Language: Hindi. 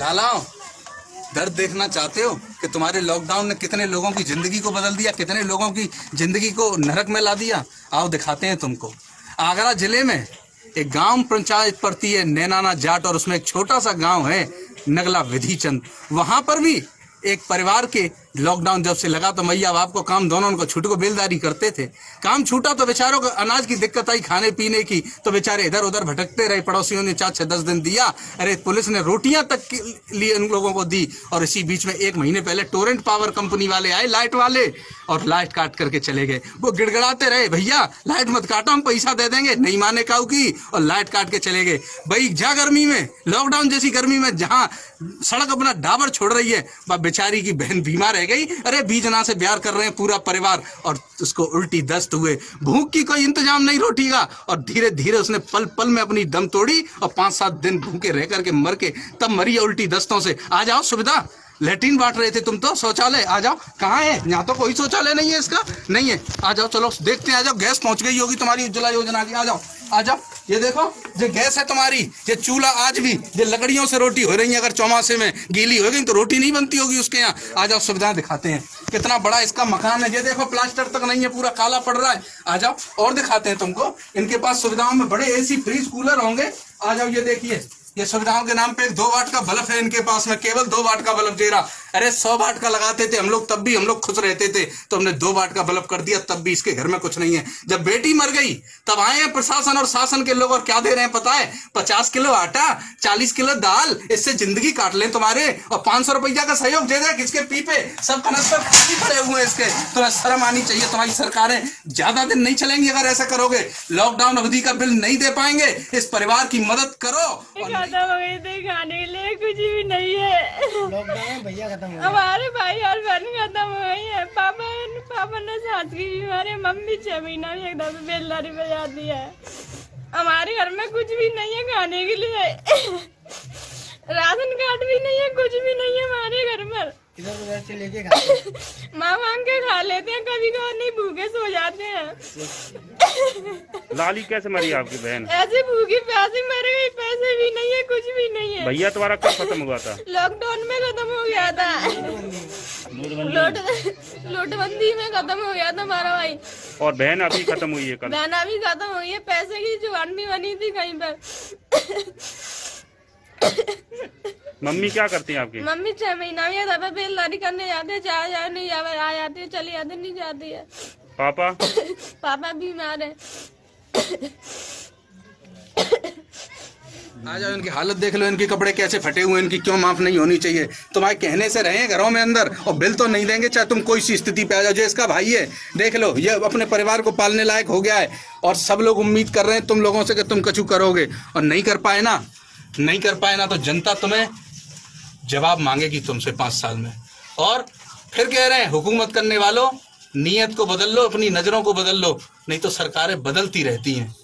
लालाओ, दर्द देखना चाहते हो कि तुम्हारे लॉकडाउन ने कितने लोगों की ज़िंदगी को बदल दिया, कितने लोगों की ज़िंदगी को नरक में ला दिया? आओ दिखाते हैं तुमको। आगरा ज़िले में एक गाँव पंचायत पड़ती है नैनाना जाट और उसमें एक छोटा सा गाँव है नगला विधि चंद वहाँ पर भी एक परिवार के लॉकडाउन जब से लगा तो मैया बाप को काम दोनों उनको छूट को बेलदारी करते थे। काम छूटा तो बेचारों को अनाज की दिक्कत आई खाने पीने की तो बेचारे इधर उधर भटकते रहे। पड़ोसियों ने चार छह दस दिन दिया। अरे पुलिस ने रोटियाँ तक लिए उन लोगों को दी और इसी बीच में एक महीने पहले टोरेंट पावर कंपनी वाले आए लाइट वाले और लाइट काट करके चले गए। वो गिड़गड़ाते रहे, भैया, लाइट मत काटो, हम पैसा दे देंगे। नहीं माने काऊ की? और लाइट काट के चले गए। भाई, जा गर्मी में लॉकडाउन जैसी गर्मी में जहाँ सड़क अपना डाबर छोड़ रही है बेचारी की बहन बीमार रह गई अरे, बीजना से प्यार कर रहे हैं पूरा परिवार और उसको उल्टी दस्त हुए। भूख की कोई इंतज़ाम नहीं रोटी का और धीरे धीरे उसने पल पल में अपनी दम तोड़ी और पाँच सात दिन भूखे रह करके मर के तब मरी उल्टी दस्तों से। आ जाओ, सुविधा। लेटिन बांट रहे थे तुम तो। शौचालय, आ जाओ। कहाँ है? यहाँ तो कोई शौचालय नहीं है इसका। नहीं है। आ जाओ, चलो, देखते हैं, आ जाओ। गैस पहुँच गई होगी तुम्हारी उज्ज्वला योजना की। आ जाओ आ जाओ। ये देखो, ये गैस है तुम्हारी। ये चूल्हा आज भी, ये लकड़ियों से रोटी हो रही है। अगर चौमासे में गीली हो गई तो रोटी नहीं बनती होगी उसके यहाँ। आ जाओ सुविधाएँ दिखाते हैं। कितना बड़ा इसका मकान है। ये देखो, प्लास्टर तक नहीं है, पूरा काला पड़ रहा है। आ जाओ, और दिखाते हैं तुमको। इनके पास सुविधाओं में बड़े एसी फ्रिज कूलर होंगे। आ जाओ, ये देखिए। ये सुविधाओं के नाम पे दो वाट का बल्ब है इनके पास। में केवल दो वाट का बल्ब दे रहा। अरे, सौ वाट का लगाते थे, हम लोग तब भी, हम लोग खुश रहते थे। तो हमने दो वाट का बल्ब कर दिया, तब भी इसके घर में कुछ नहीं है। जब बेटी मर गई, तब आए हैं प्रशासन और शासन के लोग, और क्या दे रहे हैं पता है? पचास किलो आटा, चालीस किलो दाल, इससे ज़िंदगी काट लें तुम्हारे, और पाँच सौ रुपया का सहयोग दे दे, किसके पीपे? सब कनस्तर खाली पड़े हुए हैं इसके। तुम्हें शर्म आनी चाहिए, तुम्हारी सरकारें ज़्यादा दिन नहीं चलेंगी अगर ऐसा करोगे। लॉकडाउन अवधि का बिल नहीं दे पाएँगे। इस परिवार की मदद करो। और खत्म हो गई थी खाने के लिए कुछ भी नहीं है लॉकडाउन भैया खत्म हो हमारे भाई और बहन खत्म हो गई है। पापा पापा ने सांस की बीमारी मम्मी छह महीना भी एकदम बेलदारी पे जाती है। हमारे घर में कुछ भी नहीं है खाने के लिए। राशन कार्ड भी नहीं है कुछ भी नहीं है हमारे घर में। माँ मांग के खा लेते हैं कभी कभी नहीं भूखे सो जाते हैं। लाली कैसे मरी आपकी बहन? ऐसे भूखी प्यासी मर गई पैसे भी नहीं है कुछ भी नहीं है। भैया तुम्हारा कब खत्म हुआ था? लॉकडाउन में खत्म हो गया था। लोट लोटबंदी में खत्म हो गया था हमारा भाई। और बहन अभी खत्म हुई है बहना भी खत्म हुई है पैसे की ज़ुबान भी बनी थी कहीं पर। मम्मी क्या करती हैं आपकी? मम्मी छह महीना में दफ़ा बेलदारी करने जाते हैं चाहे जाए नहीं जावे आ जाती है चली जाती नहीं जाती है। पापा? पापा बीमार है। आ जाओ इनकी हालत देख लो इनके कपड़े कैसे फटे हुए इनकी क्यों माफ़ नहीं होनी चाहिए? तुम्हारे कहने से रहे घरों में अंदर और बिल तो नहीं देंगे चाहे तुम कोई सी स्थिति पे आ जाओ जो इसका भाई है। देख लो ये अपने परिवार को पालने लायक हो गया है और सब लोग उम्मीद कर रहे हैं तुम लोगों से कि तुम कछु करोगे। और नहीं कर पाए ना नहीं कर पाए ना तो जनता तुम्हें जवाब मांगेगी तुमसे पाँच साल में। और फिर कह रहे हैं हुकूमत करने वालों, नीयत को बदल लो, अपनी नज़रों को बदल लो, नहीं तो सरकारें बदलती रहती हैं।